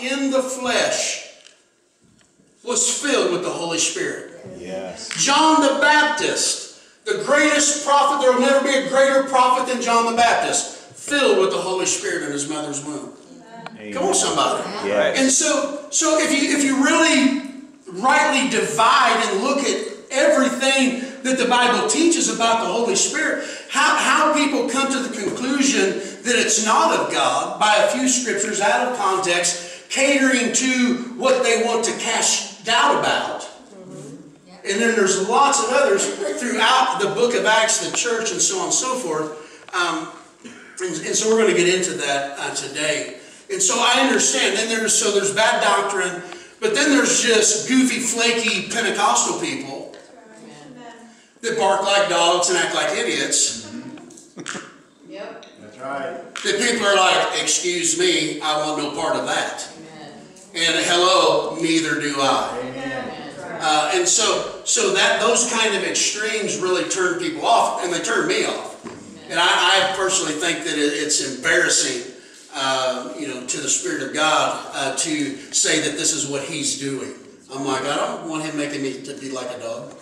In the flesh was filled with the Holy Spirit. Yes. John the Baptist, the greatest prophet, there will never be a greater prophet than John the Baptist, filled with the Holy Spirit in his mother's womb. Amen. Come on, somebody. Yes. And so, so if you if you really rightly divide and look at everything that the Bible teaches about the Holy Spirit, how, how people come to the conclusion that it's not of God by a few scriptures out of context, catering to what they want to cast doubt about. And then there's lots of others throughout the book of Acts, the church, and so on and so forth. Um, and, and so we're going to get into that uh, today. And so I understand. Then there's so there's bad doctrine, but then there's just goofy, flaky Pentecostal people that bark like dogs and act like idiots. Yep. That's right. That people are like, excuse me, I want no part of that. And hello, neither do I. Uh, and so, so that those kind of extremes really turn people off, and they turn me off. And I, I personally think that it, it's embarrassing, uh, you know, to the Spirit of God uh, to say that this is what He's doing. I'm like, I don't want Him making me to be like a dog.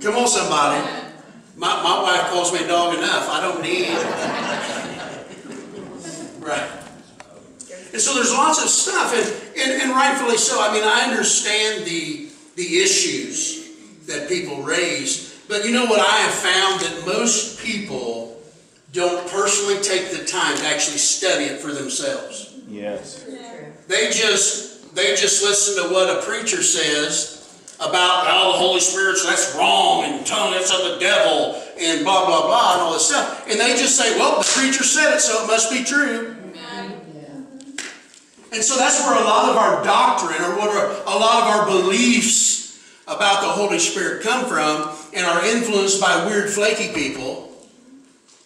Come on, somebody. My, my wife calls me a dog enough. I don't need. right. And so there's lots of stuff, and, and, and rightfully so. I mean, I understand the, the issues that people raise, but you know what I have found? That most people don't personally take the time to actually study it for themselves. Yes. They just they just listen to what a preacher says about oh the Holy Spirit's that's wrong and tongue that's of the devil and blah blah blah and all this stuff. And they just say, well, the preacher said it, so it must be true. And so that's where a lot of our doctrine or what are a lot of our beliefs about the Holy Spirit come from and are influenced by weird flaky people.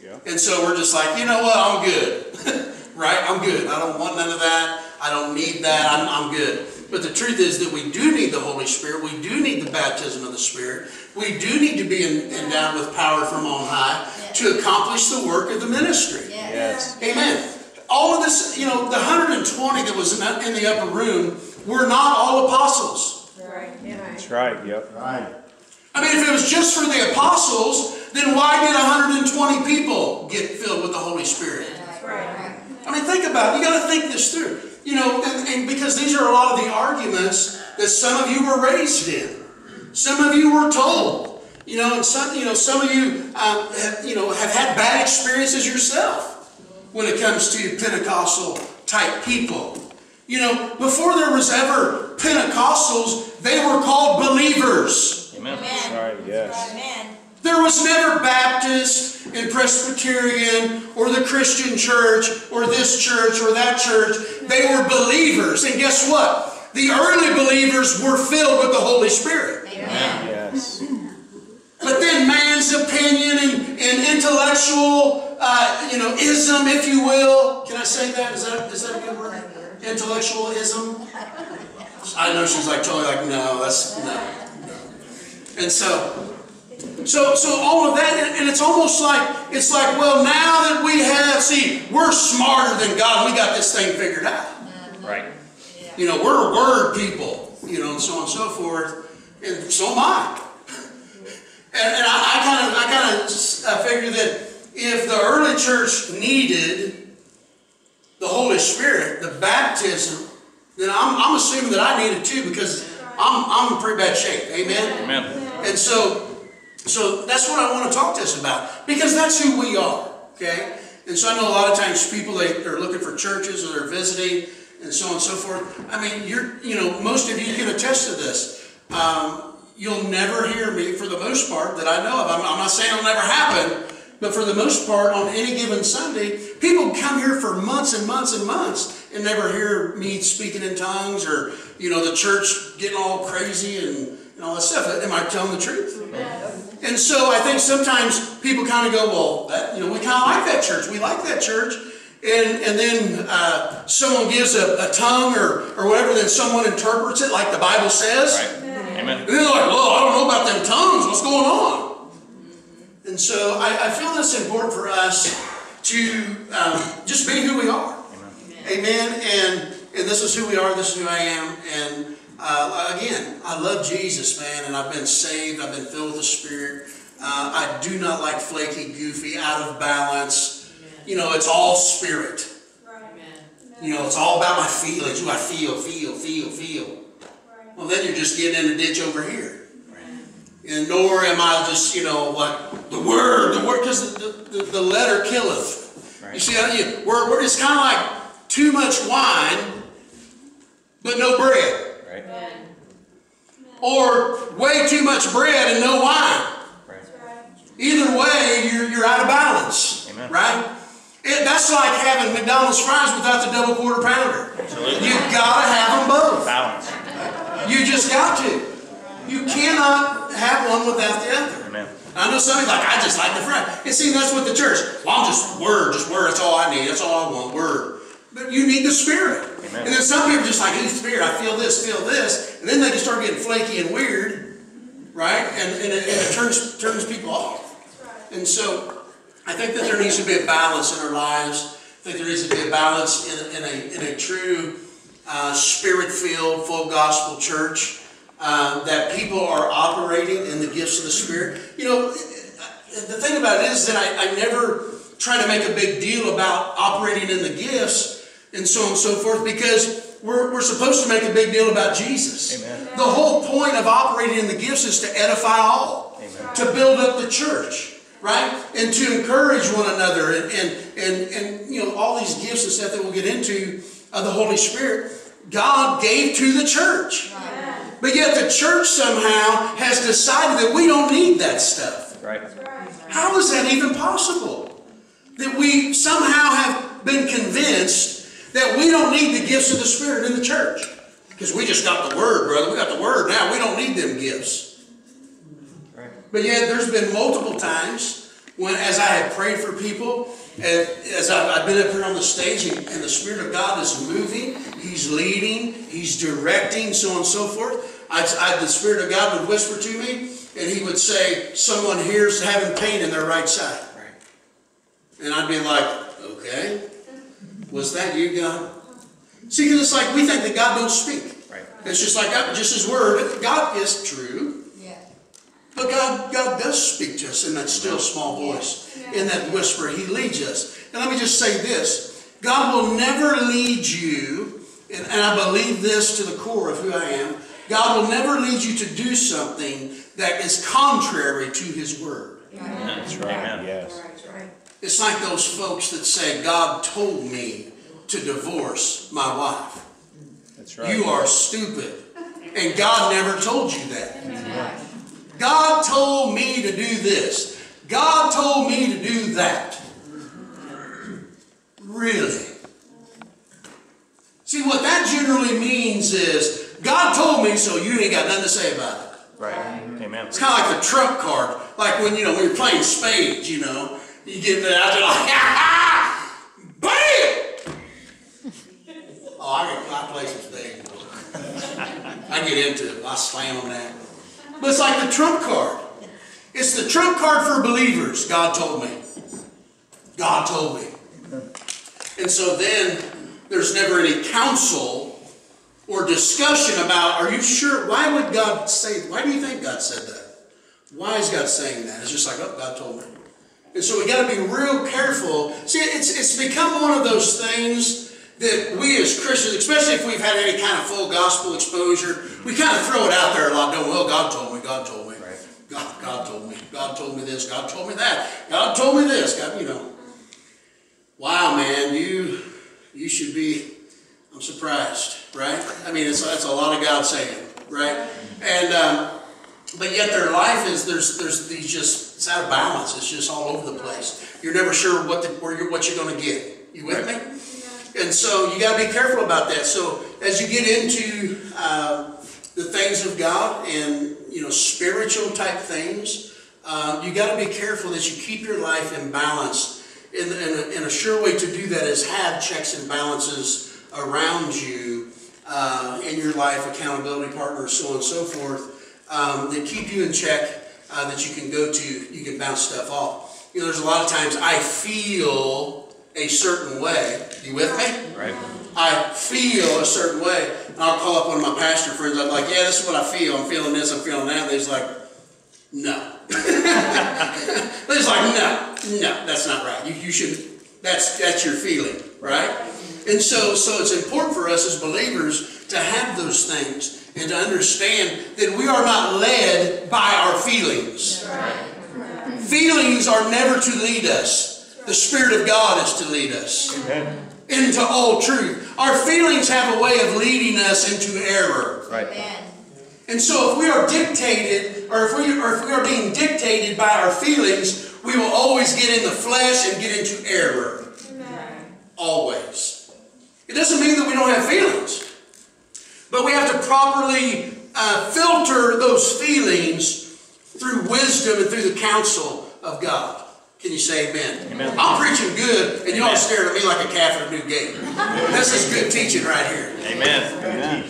Yeah. And so we're just like, you know what, I'm good. right? I'm good. I don't want none of that. I don't need that. I'm, I'm good. But the truth is that we do need the Holy Spirit. We do need the baptism of the Spirit. We do need to be endowed with power from on high to accomplish the work of the ministry. Yes. Amen. All of this, you know, the 120 that was in, that, in the upper room were not all apostles. That's right. Yep. Right. I mean, if it was just for the apostles, then why did 120 people get filled with the Holy Spirit? I mean, think about it. You got to think this through. You know, and, and because these are a lot of the arguments that some of you were raised in, some of you were told. You know, and some, you know, some of you, um, have, you know, have had bad experiences yourself when it comes to Pentecostal type people. You know, before there was ever Pentecostals, they were called believers. Amen. That's right. Yes. Amen. There was never Baptist and Presbyterian or the Christian church or this church or that church. They were believers. And guess what? The early believers were filled with the Holy Spirit. Amen. Yes. But then man's opinion and, and intellectual, uh, you know, ism, if you will. Can I say that? Is that, is that a good word? Intellectualism? I know she's like totally like, no, that's, no. And so, so, so all of that, and, it's almost like, it's like, well, now that we have, see, we're smarter than God. We got this thing figured out. Right. You know, we're word people, you know, and so on and so forth. And so am I. And, and I kind of, I kind of figure that if the early church needed the Holy Spirit, the baptism, then I'm, I'm assuming that I need it too because I'm, I'm in pretty bad shape. Amen? Amen. And so, so that's what I want to talk to us about because that's who we are. Okay. And so I know a lot of times people they, they're looking for churches or they're visiting and so on and so forth. I mean, you're you know most of you can attest to this. Um, you'll never hear me for the most part that I know of. I'm, I'm not saying it'll never happen, but for the most part, on any given Sunday, people come here for months and months and months and never hear me speaking in tongues or you know the church getting all crazy and, and all that stuff. Am I telling the truth? And so I think sometimes people kind of go, well, that, you know, we kind of like that church. We like that church. And, and then uh, someone gives a, a tongue or, or whatever, then someone interprets it like the Bible says. Right. Amen. And they're like, well, I don't know about them tongues. What's going on? And so I, I feel that's important for us to um, just be who we are. Amen. And and this is who we are, this is who I am, and, uh, again, I love Jesus, man, and I've been saved, I've been filled with the Spirit. Uh, I do not like flaky, goofy, out of balance. You know, it's all spirit. Amen. You know, it's all about my feelings. Ooh, I feel, feel, feel, feel. Well, then you're just getting in a ditch over here. And nor am I just, you know, like the word, the word, because the, the, the letter killeth. You Right. see, how you, word, word, it's kind of like too much wine, but no bread. Right. Amen. Or way too much bread and no wine. Right. Either way, you're, you're out of balance. Amen. Right? It, that's like having McDonald's fries without the double quarter pounder. Absolutely. You gotta have them both. Balance. You just got to. You cannot have one without the other. Amen. I know somebody's like, I just like the fries. And see, that's what the church. Well, I'm just word, just word. That's all I need. That's all I want. Word. But you need the spirit. Amen. And then some people are just like, hey, spirit, I feel this, feel this, and then they just start getting flaky and weird, right? And, and, it, and it turns turns people off. And so, I think that there needs to be a balance in our lives. I think there needs to be a balance in, in a in a true uh, spirit-filled, full gospel church. Uh, that people are operating in the gifts of the Spirit. You know, the thing about it is that I, I never try to make a big deal about operating in the gifts and so on and so forth because we're, we're supposed to make a big deal about Jesus. Amen. The whole point of operating in the gifts is to edify all, Amen. to build up the church, right? And to encourage one another and, and, and, and you know, all these gifts and stuff that we'll get into of the Holy Spirit, God gave to the church. But yet the church somehow has decided that we don't need that stuff. Right. How is that even possible? That we somehow have been convinced that we don't need the gifts of the Spirit in the church. Because we just got the Word, brother. We got the Word now. We don't need them gifts. Right. But yet there's been multiple times when, as I have prayed for people, and as I've, been up here on the stage and the Spirit of God is moving, He's leading, He's directing, so on and so forth. I, I, the Spirit of God would whisper to me, and He would say, Someone here's having pain in their right side. Right. And I'd be like, Okay, was that you, God? See, because it's like we think that God don't speak. Right. It's just like just His Word. God is true. Yeah. But God, God does speak to us in that still small voice, in that whisper. He leads us. And let me just say this God will never lead you, and, and I believe this to the core of who I am God will never lead you to do something that is contrary to His Word. That's right. Amen. Yes. Right, right. It's like those folks that say, God told me to divorce my wife. That's right. You are stupid. And God never told you that. God told me to do this. God told me to do that. Really? See, what that generally means is God told me, so you ain't got nothing to say about it. Right. Amen. It's kind of like the trump card. Like when, you know, when you're playing spades, you know, you get it out there like, ha ha! Bam! Oh, I, get, I play some spades. I get into it. I slam on that. But it's like the trump card. It's the trump card for believers, God told me. God told me. And so then there's never any counsel or discussion about, are you sure? Why would God say, why do you think God said that? Why is God saying that? It's just like, oh, God told me. And so we got to be real careful. See, it's, it's become one of those things that we as Christians, especially if we've had any kind of full gospel exposure, we kind of throw it out there a lot, don't? Well, God told me, God told me. Right. God, God told me. God told me this. God told me that. God told me this. God, you know. Wow, man, you you should be. I'm surprised, right? I mean, it's that's a lot of God saying, right? And um, but yet their life is there's there's these just it's out of balance. It's just all over the place. You're never sure what the, where you're what you're going to get. You with me? And so you got to be careful about that. So as you get into uh, the things of God and you know spiritual type things, uh, you got to be careful that you keep your life in balance. And, and, a, and a sure way to do that is have checks and balances around you uh, in your life, accountability partners, so on and so forth, um, that keep you in check, uh, that you can go to, you can bounce stuff off. You know, there's a lot of times I feel a certain way, You with me? Right. I feel a certain way. And I'll call up one of my pastor friends. I'm like, yeah, this is what I feel. I'm feeling this, I'm feeling that. And he's like, no. he's like, no, no, that's not right. You, you should, that's, that's your feeling, right? And so, so it's important for us as believers to have those things and to understand that we are not led by our feelings. Feelings are never to lead us. The Spirit of God is to lead us into all truth. Our feelings have a way of leading us into error. Right. Amen. And so if we are dictated, or if we, or if we are being dictated by our feelings, we will always get in the flesh and get into error. Always. It doesn't mean that we don't have feelings. But we have to properly uh, filter those feelings through wisdom and through the counsel of God. Can you say amen? Amen. I'm preaching good, and y'all staring at me like a calf at a new gate. This is good teaching right here. Amen.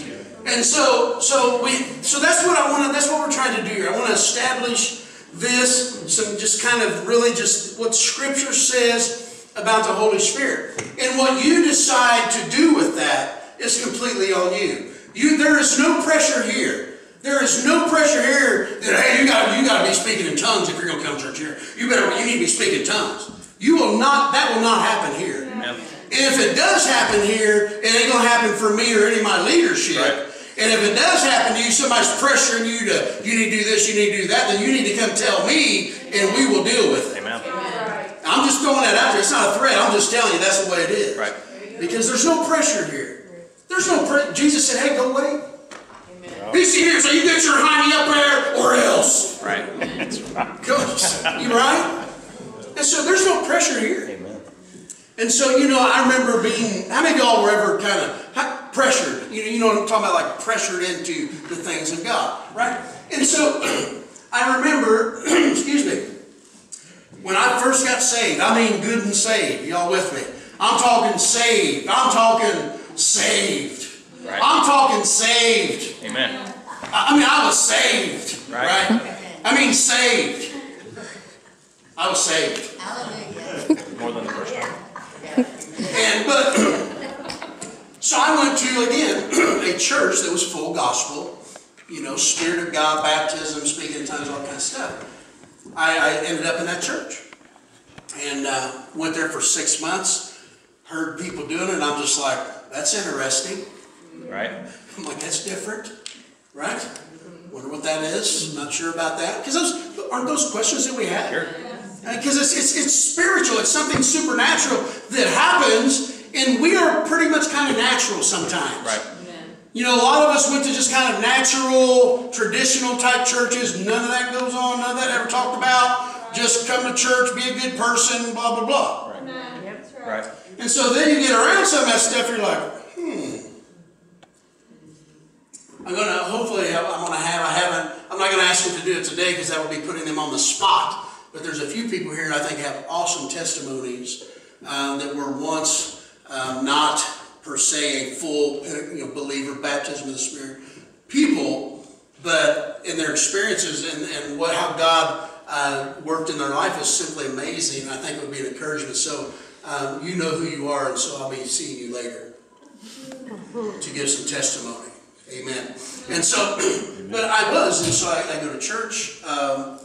And so, so we, so that's what I want to, that's what we're trying to do here. I want to establish this, some just kind of really just what Scripture says about the Holy Spirit. And what you decide to do with that is completely on you. You, there is no pressure here. There is no pressure here that hey, you got you got to be speaking in tongues if you're going to come to church here. You better you need to be speaking tongues. You will not. That will not happen here. Amen. And if it does happen here, it ain't gonna happen for me or any of my leadership. Right. And if it does happen to you, somebody's pressuring you to, you need to do this, you need to do that, then you need to come tell me and we will deal with it. Amen. I'm just throwing that out there. It's not a threat. I'm just telling you that's the way it is. Right. Because there's no pressure here. There's no pre- Jesus said, hey, go away. Be seated here, so you get your hiney up there or else. Right. That's right. Go, you right? And so there's no pressure here. Amen. And so, you know, I remember being, how many of y'all were ever kind of pressured? You know, you know what I'm talking about, like pressured into the things of God, right? And so, I remember, excuse me, when I first got saved, I mean good and saved, y'all with me? I'm talking saved. I'm talking saved. Right. I'm talking saved. Amen. I I mean, I was saved, Right. right? I mean, saved. I was saved. Hallelujah. More than the first time. And but so I went to again a church that was full gospel, you know, Spirit of God, baptism, speaking in tongues, all kind of stuff. I, I ended up in that church and uh, went there for six months. Heard people doing it, and I'm just like, that's interesting. Right. I'm like, that's different, right? Wonder what that is. Not sure about that because those aren't those questions that we have. Sure. Because it's, it's, it's spiritual, it's something supernatural that happens, and we are pretty much kind of natural sometimes. Right. You know, a lot of us went to just kind of natural, traditional type churches. None of that goes on, none of that ever talked about. Just come to church, be a good person, blah, blah, blah. Right. And so then you get around some of that stuff, you're like, hmm. I'm gonna, hopefully, I'm gonna have, I haven't, I'm not gonna ask them to do it today because that would be putting them on the spot. But there's a few people here that I think have awesome testimonies um, that were once um, not per se a full you know, believer, baptism of the Spirit people, but in their experiences and, and what how God uh, worked in their life is simply amazing. I think it would be an encouragement. So um, you know who you are, and so I'll be seeing you later to give some testimony. Amen. And so, but I was, and so I, I go to church. Um,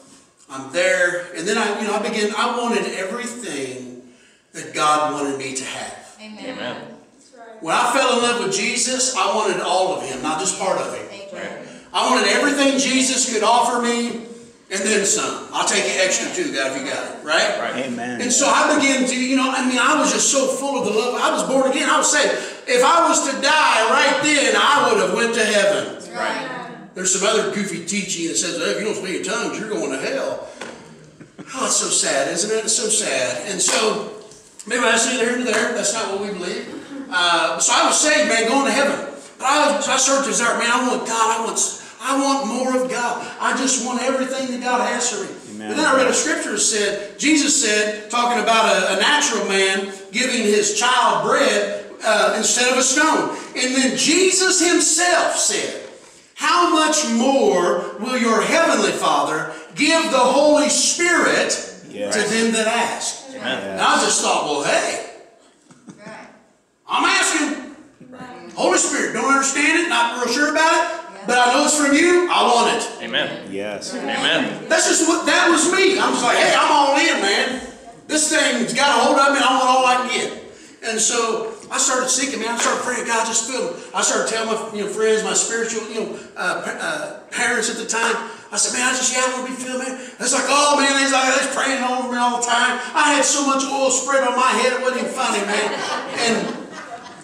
I'm there, and then I, you know, I begin. I wanted everything that God wanted me to have. Amen. Amen. When I fell in love with Jesus, I wanted all of Him, not just part of Him. Amen. I wanted everything Jesus could offer me, and then some. I'll take it extra too, God, if you got it, right? Right. Amen. And so I began to, you know, I mean, I was just so full of the love. I was born again. I was saying, if I was to die right then, I would have went to heaven. That's right. There's some other goofy teaching that says, hey, if you don't speak in tongues, you're going to hell. Oh, it's so sad, isn't it? It's so sad. And so, maybe I say there and there. That's not what we believe. Uh, so I was saved, man, going to heaven. But I, was, I started to desire, man, I want God. I want, I want more of God. I just want everything that God has for me. Amen. But then I read a scripture that said, Jesus said, talking about a, a natural man giving his child bread uh, instead of a stone. And then Jesus himself said, how much more will your heavenly Father give the Holy Spirit Yes. to them that ask? Amen. And I just thought, well, hey, I'm asking. Holy Spirit, don't understand it, not real sure about it, but I know it's from you. I want it. Amen. Yes. Amen. That's just what that was me. I'm just like, hey, I'm all in, man. This thing's got a hold of me. I want all I can get. And so I started seeking, man. I started praying, God, just fill me. I started telling my you know friends, my spiritual you know uh, uh, parents at the time. I said, man, I just yeah, I want to be filled, man. It's like, oh man, they's like they's praying over me all the time. I had so much oil spread on my head, it wasn't even funny, man. And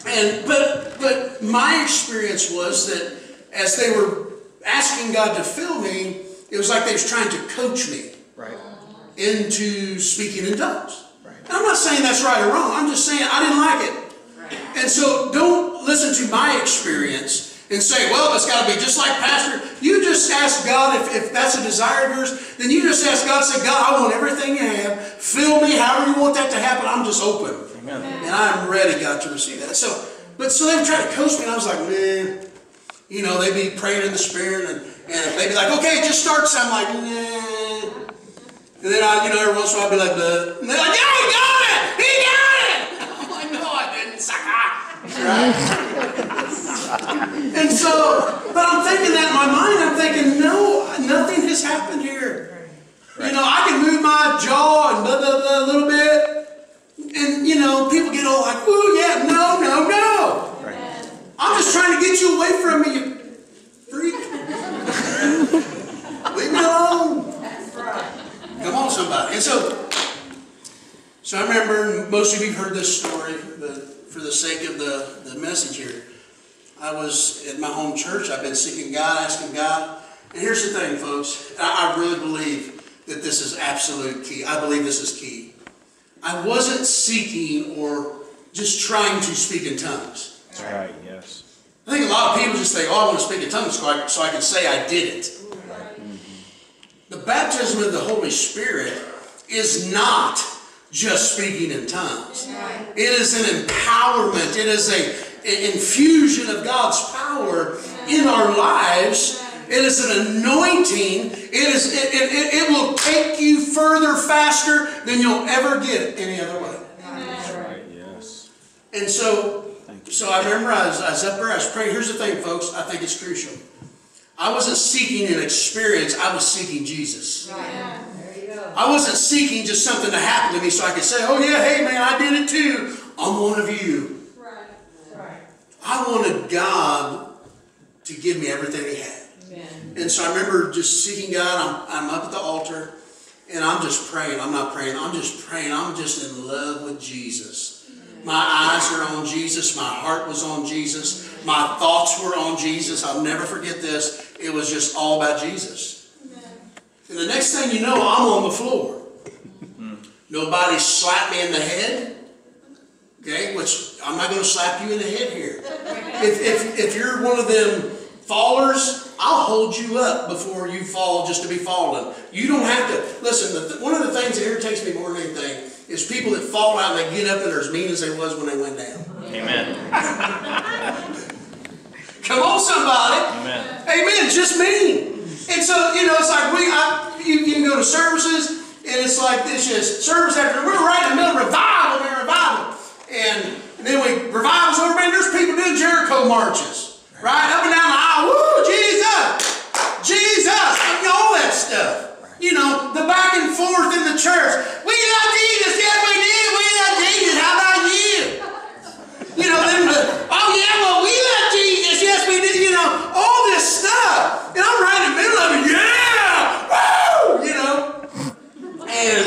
and but but my experience was that as they were asking God to fill me, it was like they was trying to coach me Right. into speaking in tongues. And I'm not saying that's right or wrong. I'm just saying I didn't like it. Right. And so don't listen to my experience and say, well, it's got to be just like Pastor. You just ask God if, if that's a desire of yours, then you just ask God, say, God, I want everything you have. Fill me however you want that to happen. I'm just open. Amen. And I'm ready, God, to receive that. So, but so they would try to coach me, and I was like, man, you know, they'd be praying in the spirit, and, and they'd be like, okay, just start. So I'm like, nah. And then I, you know, every once in a while I'd be like, but, and they're like, yeah, he got it! He got it! I'm like, no, I didn't, sucker. Right? And so, but I'm thinking that in my mind, I'm thinking, no, nothing has happened here. You know, I can move my jaw and blah, blah, blah a little bit. And, you know, people get all like, ooh, yeah, no, no, no. Right. I'm just trying to get you away from me, you freak. Leave me alone. Come on, somebody. And so, so I remember, most of you have heard this story, but for the sake of the, the message here, I was at my home church. I've been seeking God, asking God. And here's the thing, folks. I, I really believe that this is absolute key. I believe this is key. I wasn't seeking or just trying to speak in tongues. That's right. Yes. I think a lot of people just think, oh, I want to speak in tongues so I, so I can say I did it. The baptism of the Holy Spirit is not just speaking in tongues. It is an empowerment. It is a, an infusion of God's power in our lives. It is an anointing. It is. It, it, it, it will take you further faster than you'll ever get it any other way. That's right. Yes. And so, so I remember I was, I was up there, I was praying. Here's the thing, folks, I think it's crucial. I wasn't seeking an experience, I was seeking Jesus. There you go. I wasn't seeking just something to happen to me so I could say, oh yeah, hey man, I did it too. I'm one of you. Right. I wanted God to give me everything He had. Amen. And so I remember just seeking God. I'm, I'm up at the altar and I'm just praying. I'm not praying, I'm just praying. I'm just in love with Jesus. My eyes are on Jesus. My heart was on Jesus. My thoughts were on Jesus. I'll never forget this. It was just all about Jesus. And the next thing you know, I'm on the floor. Hmm. Nobody slapped me in the head. Okay, which I'm not going to slap you in the head here. If, if, if you're one of them fallers, I'll hold you up before you fall just to be fallen. You don't have to. Listen, one of the things that irritates me more than anything is people that fall out and they get up and they're as mean as they was when they went down. Amen. Come on, somebody. Amen. Amen. Just mean. And so, you know, it's like we, I, you, you can go to services, and it's like this just service after, we're right in the middle of revival. And then we, revival's over, man, there's people marches, right? Up and down the aisle, woo, Jesus, Jesus, I all that stuff. You know, the back and forth in the church. We love Jesus, yes we did, we love Jesus, how about you? You know, then the, oh yeah, well, we love Jesus. Yes, we did. You know, all this stuff. And I'm right in the middle of it. Yeah! Woo! You know? And,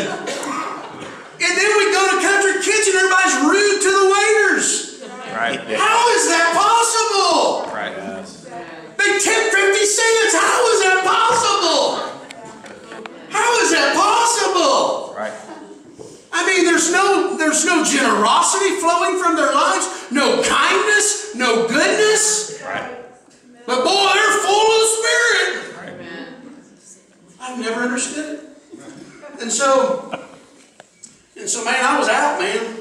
and then we go to Country Kitchen, everybody's rude to the waiters. Right. How is that possible? Right. Yes. They tip 50 cents. How is that possible? How is that possible? Right. I mean, there's no there's no generosity flowing from their lives, no kindness, no goodness. Right. But boy, they're full of the Spirit. Right. I've never understood it. And so, and so, man, I was out, man.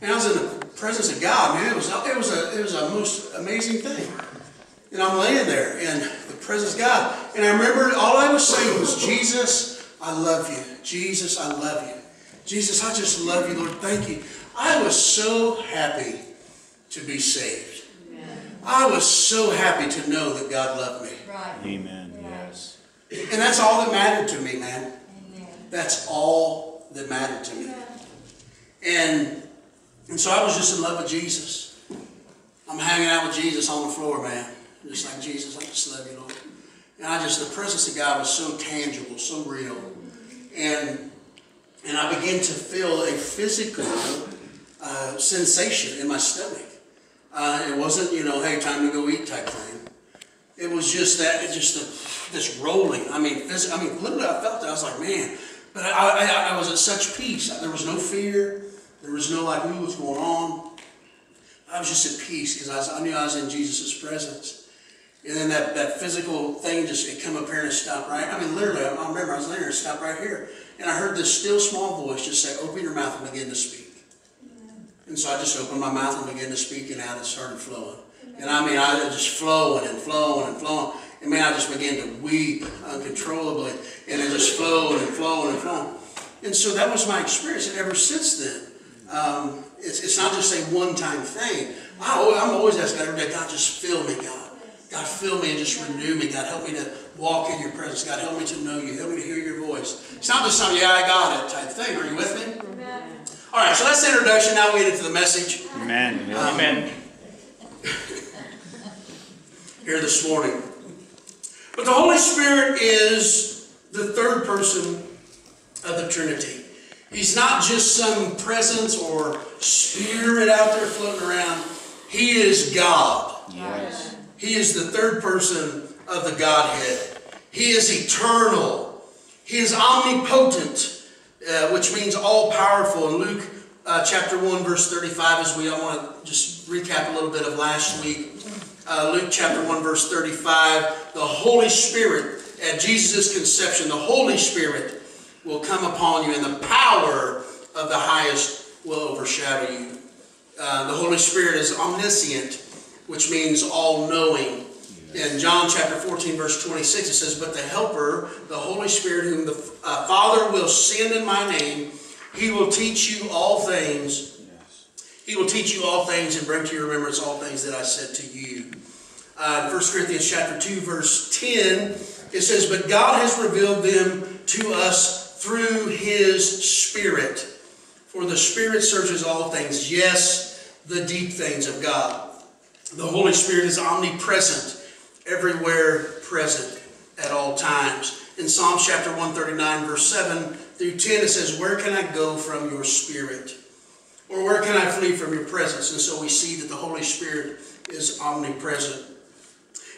And I was in the presence of God, man. It was it was a it was a most amazing thing. And I'm laying there in the presence of God. And I remember all I was saying was, Jesus, I love you. Jesus, I love you. Jesus, I just love you, Lord. Thank you. I was so happy to be saved. I was so happy to know that God loved me. Right. Amen. Yes. And that's all that mattered to me, man. That's all that mattered to me. And, and so I was just in love with Jesus. I'm hanging out with Jesus on the floor, man. Just like Jesus, I just love you, Lord. And I just, the presence of God was so tangible, so real. And, and I began to feel a physical uh, sensation in my stomach. Uh, it wasn't, you know, hey, time to go eat type thing. It was just that, it just the, this rolling. I mean, I mean, literally, I felt it. I was like, man. But I, I, I was at such peace. There was no fear. There was no like, ooh, what's going on? I was just at peace because I, I knew I was in Jesus' presence. And then that, that physical thing just, it come up here and it stopped right. I mean, literally, I, I remember I was laying there, it stopped right here. And I heard this still small voice just say, open your mouth and begin to speak. And so I just opened my mouth and began to speak, and out it started flowing. And I mean, I was just flowing and flowing and flowing. And man, I just began to weep uncontrollably, and it just flowed and flowed and flowed. And so that was my experience. And ever since then, um, it's, it's not just a one-time thing. I, I'm always asking every day, God, just fill me, God. God, fill me and just renew me. God, help me to walk in your presence. God, help me to know you. Help me to hear your voice. It's not just some, yeah, I got it type thing. Are you with me? Amen. All right, so that's the introduction. Now we get into the message Amen. Yes. Amen. here this morning. But the Holy Spirit is the third person of the Trinity. He's not just some presence or spirit out there floating around. He is God. Yes. He is the third person of the Godhead. He is eternal. He is omnipotent, uh, which means all powerful. In Luke uh, chapter 1, verse 35, as we I want to just recap a little bit of last week. Uh, Luke chapter 1, verse 35, the Holy Spirit, at Jesus' conception, the Holy Spirit will come upon you, and the power of the highest will overshadow you. Uh, the Holy Spirit is omniscient, which means all knowing. In John chapter 14, verse 26, it says, But the Helper, the Holy Spirit, whom the uh, Father will send in my name, he will teach you all things. Yes. He will teach you all things and bring to your remembrance all things that I said to you. Uh, 1 Corinthians chapter 2, verse 10, it says, But God has revealed them to us through his Spirit. For the Spirit searches all things, yes, the deep things of God. The Holy Spirit is omnipresent, everywhere present at all times. In Psalm chapter 139, verse 7 through 10, it says, Where can I go from your Spirit? Or where can I flee from your presence? And so we see that the Holy Spirit is omnipresent.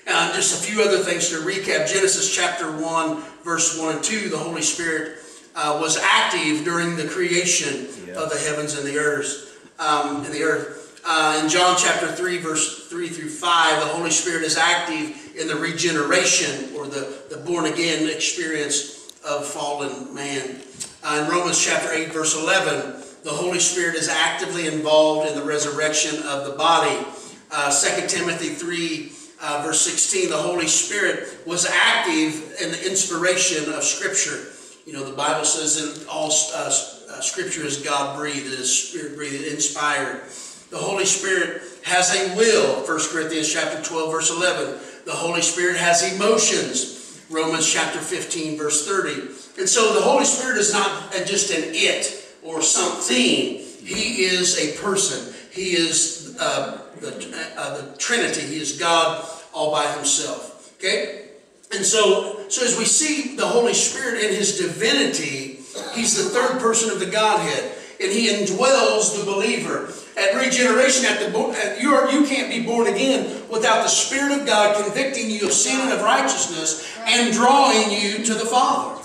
Uh, just a few other things to recap. Genesis chapter 1, verse 1 and 2, the Holy Spirit uh, was active during the creation of the heavens and the earth. Um, and the earth. Uh, in John chapter 3, verse 3 through 5, the Holy Spirit is active in the regeneration or the, the born again experience of fallen man. Uh, in Romans chapter 8, verse 11, the Holy Spirit is actively involved in the resurrection of the body. Uh, 2 Timothy 3, uh, verse 16, the Holy Spirit was active in the inspiration of Scripture. You know, the Bible says that all uh, uh, Scripture is God breathed, it is Spirit breathed, inspired. The Holy Spirit has a will, 1 Corinthians chapter 12, verse 11. The Holy Spirit has emotions, Romans chapter 15, verse 30. And so the Holy Spirit is not just an it or something. He is a person. He is uh, the, uh, the Trinity. He is God all by himself. Okay? And so, so as we see the Holy Spirit in his divinity, he's the third person of the Godhead. And he indwells the believer. At regeneration, at the at, you, are, you can't be born again without the Spirit of God convicting you of sin and of righteousness and drawing you to the Father.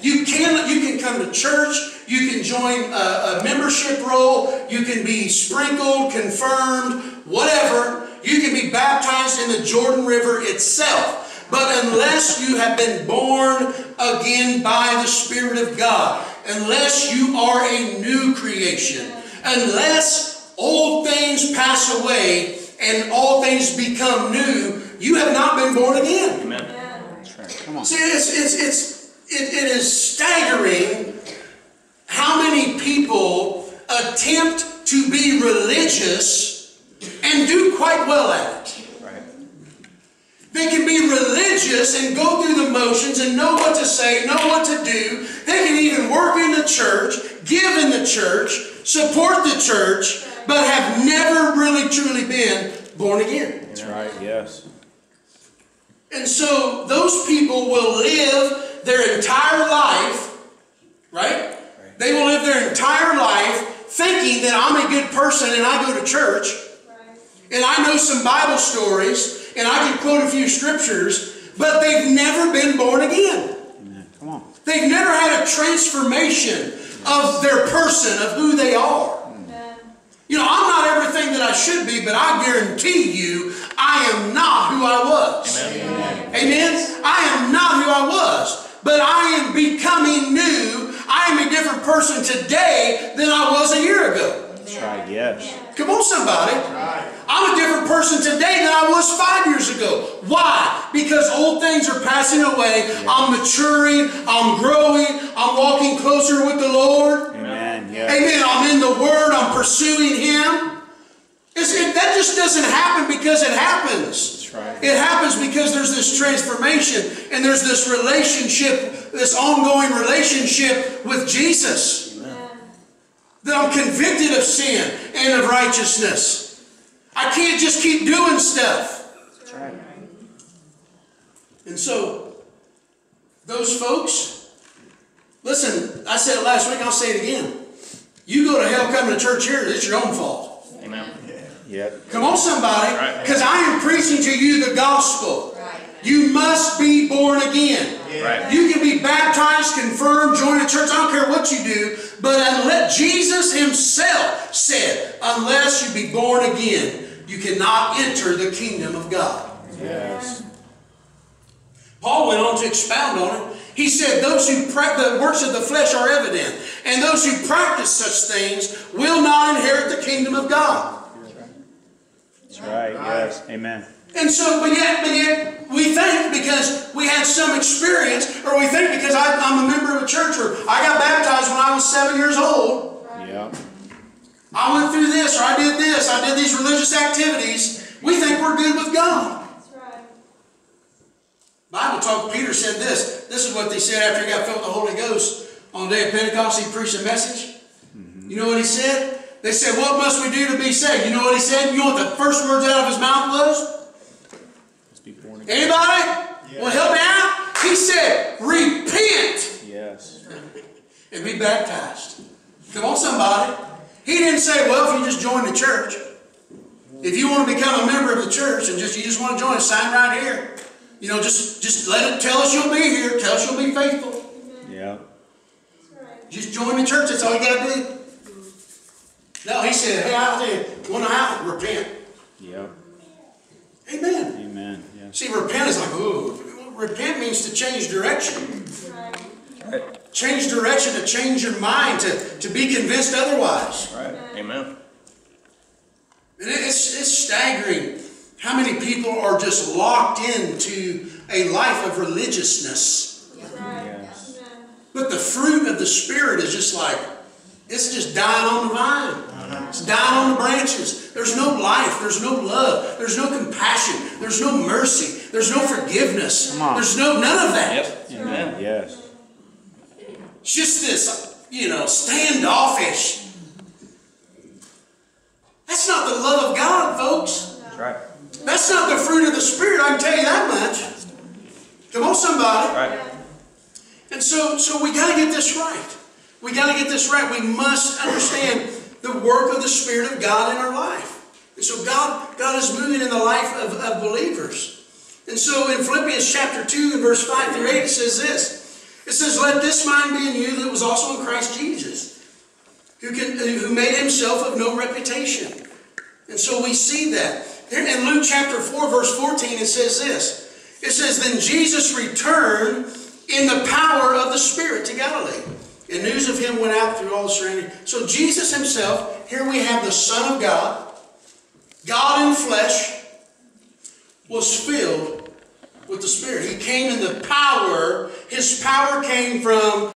You can you can come to church. You can join a, a membership roll. You can be sprinkled, confirmed, whatever. You can be baptized in the Jordan River itself. But unless you have been born again by the Spirit of God, unless you are a new creation, unless old things pass away and all things become new, you have not been born again. Amen. That's right. Come on. See, it's, it's, it's, it, it is staggering how many people attempt to be religious and do quite well at it. Right. They can be religious and go through the motions and know what to say, know what to do. They can even work in the church, give in the church, support the church, but have never really truly been born again. That's right, yes. And so those people will live their entire life, right? They will live their entire life thinking that I'm a good person and I go to church and I know some Bible stories and I can quote a few scriptures, but they've never been born again. Amen. Come on. They've never had a transformation of their person, of who they are. You know, I'm not everything that I should be, but I guarantee you, I am not who I was. Amen. I am not who I was, but I am becoming new. I am a different person today than I was a year ago. That's right, yes. Come on, somebody. I'm a different person today than I was five years ago. Why? Because old things are passing away. I'm maturing. I'm growing. I'm walking closer with the Lord. Amen, yes. Amen. I'm in the Word. I'm pursuing Him. It, that just doesn't happen because it happens. That's right. It happens because there's this transformation and there's this relationship, this ongoing relationship with Jesus. That I'm convicted of sin and of righteousness. I can't just keep doing stuff. Right. And so, those folks, listen, I said it last week, I'll say it again. You go to hell coming to church here, it's your own fault. Amen. Yep. Come on, somebody, Right. because I am preaching to you the gospel. Right. You must be born again. Right. You can be baptized, confirmed, join a church, I don't care what you do, but unless Jesus Himself said, unless you be born again, you cannot enter the kingdom of God. Yes. Paul went on to expound on it. He said, Those who practice the works of the flesh are evident, and those who practice such things will not inherit the kingdom of God. That's right, yes. Amen. And so, but yet, but yet, we think because we had some experience, or we think because I, I'm a member of a church, or I got baptized when I was seven years old, Yep. I went through this, or I did this, I did these religious activities, we think we're good with God. That's right. Bible talk, Peter said this. This is what they said after he got filled with the Holy Ghost on the day of Pentecost. He preached a message. Mm-hmm. You know what he said? They said, What must we do to be saved? You know what he said? You know what the first words out of his mouth was? Let's be born again. Anybody? Want to help me out? He said, Repent Yes. and be baptized. Come on, somebody. He didn't say, Well, if you just join the church. If you want to become a member of the church and just you just want to join, sign right here. You know, just just let it tell us you'll be here. Tell us you'll be faithful. Yeah. Just join the church, that's all you gotta do. No, he said, hey, I'll tell you, want to how? Repent. Yep. Amen. Amen. Yes. See, repent is like, ooh, repent means to change direction. Right. Change direction, to change your mind, to, to be convinced otherwise. Right. Amen. And it- it's, it's staggering how many people are just locked into a life of religiousness. Yes. But the fruit of the Spirit is just like, it's just dying on the vine. It's dying on the branches. There's no life. There's no love. There's no compassion. There's no mercy. There's no forgiveness. There's no none of that. Yep. Amen. Yes. It's just this, you know, standoffish. That's not the love of God, folks. That's right. That's not the fruit of the Spirit, I can tell you that much. Come on, somebody. Right. And so, so we got to get this right. We got to get this right. We must understand the work of the Spirit of God in our life. And so God, God is moving in the life of, of believers. And so in Philippians chapter 2 and verse 5 through 8, it says this. It says, Let this mind be in you that was also in Christ Jesus, who, can, who made himself of no reputation. And so we see that. In Luke chapter 4, verse 14, it says this. It says, Then Jesus returned in the power of the Spirit to Galilee. And news of him went out through all the surrounding. So Jesus himself, here we have the Son of God, God in flesh, was filled with the Spirit. He came in the power, his power came from